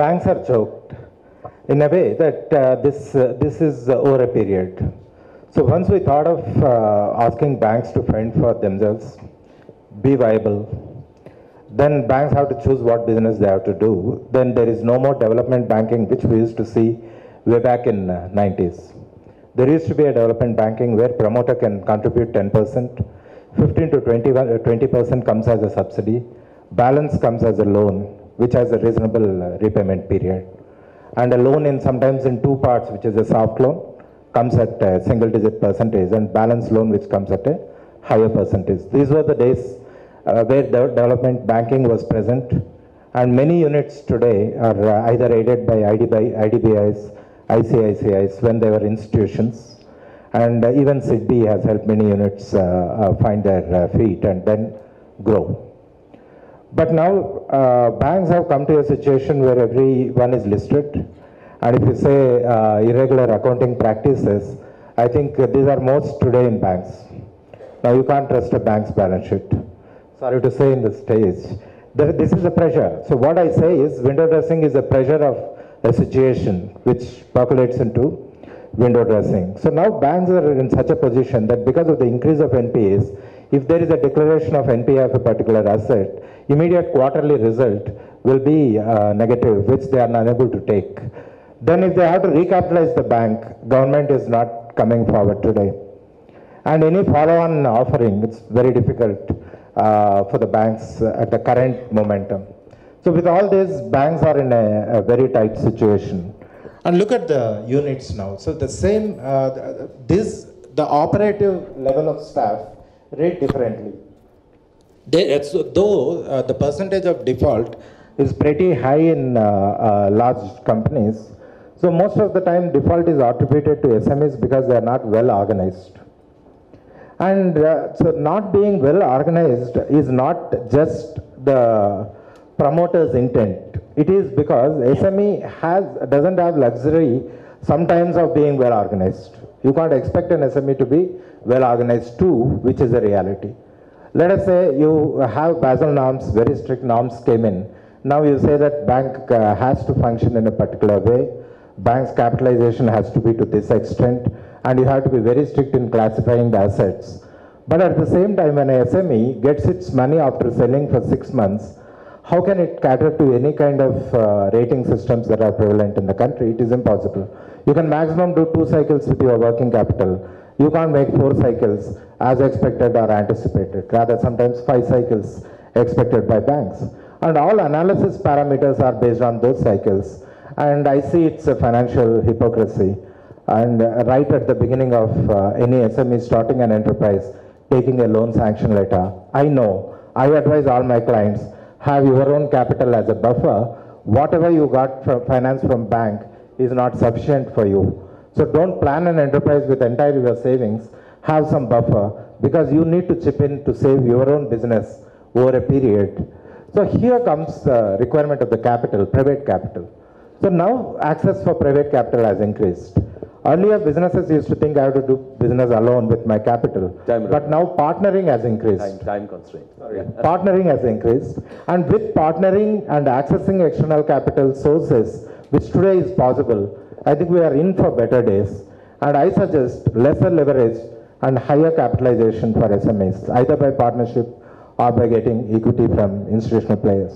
banks are choked in a way that uh, this, uh, this is uh, over a period. So once we thought of uh, asking banks to fend for themselves, be viable, then banks have to choose what business they have to do. Then there is no more development banking, which we used to see way back in uh, 90s. There used to be a development banking where promoter can contribute 10%, 15 to 20, 20% comes as a subsidy, balance comes as a loan, which has a reasonable uh, repayment period. And a loan in sometimes in two parts, which is a soft loan, comes at a single digit percentage, and balance loan, which comes at a higher percentage. These were the days uh, where de- development banking was present, and many units today are uh, either aided by IDBI, IDBIs, ICICIs when they were institutions, and uh, even SIDBI has helped many units uh, uh, find their feet and then grow. But now uh, banks have come to a situation where everyone is listed, and if you say uh, irregular accounting practices, I think these are most today in banks. Now you can't trust a bank's balance sheet. Sorry to say in this stage, this is a pressure. So what I say is window dressing is a pressure of a situation which percolates into window dressing. So now banks are in such a position that because of the increase of NPAs, if there is a declaration of NPA of a particular asset, immediate quarterly result will be uh, negative, which they are unable to take. Then if they have to recapitalize the bank, government is not coming forward today. And any follow-on offering, it's very difficult uh, for the banks at the current momentum. So with all this, banks are in a, a very tight situation. And look at the units now. So the same, uh, this, the operative level of staff rate differently. Though uh, the percentage of default is pretty high in uh, uh, large companies, so most of the time default is attributed to SMEs because they are not well organized. And uh, so not being well organized is not just the promoter's intent. It is because SME has, doesn't have luxury sometimes of being well organized. You can't expect an SME to be well organized too, which is a reality. Let us say you have Basel norms, very strict norms came in. Now you say that bank uh, has to function in a particular way. Bank's capitalization has to be to this extent, and you have to be very strict in classifying the assets. But at the same time, when a SME gets its money after selling for six months, how can it cater to any kind of uh, rating systems that are prevalent in the country? It is impossible. You can maximum do two cycles with your working capital. You can't make four cycles as expected or anticipated. Rather, sometimes five cycles expected by banks. And all analysis parameters are based on those cycles. And I see it's a financial hypocrisy. And uh, right at the beginning of uh, any SME starting an enterprise, taking a loan sanction letter, I know, I advise all my clients, have your own capital as a buffer. Whatever you got from finance from bank is not sufficient for you. So don't plan an enterprise with entire your savings. Have some buffer because you need to chip in to save your own business over a period. So here comes the requirement of the capital, private capital. So now access for private capital has increased. Earlier businesses used to think I have to do business alone with my capital. Time But now partnering has increased Time, time constraint. Yeah. partnering has increased and with partnering and accessing external capital sources which today is possible i think we are in for better days and i suggest lesser leverage and higher capitalization for smes either by partnership or by getting equity from institutional players.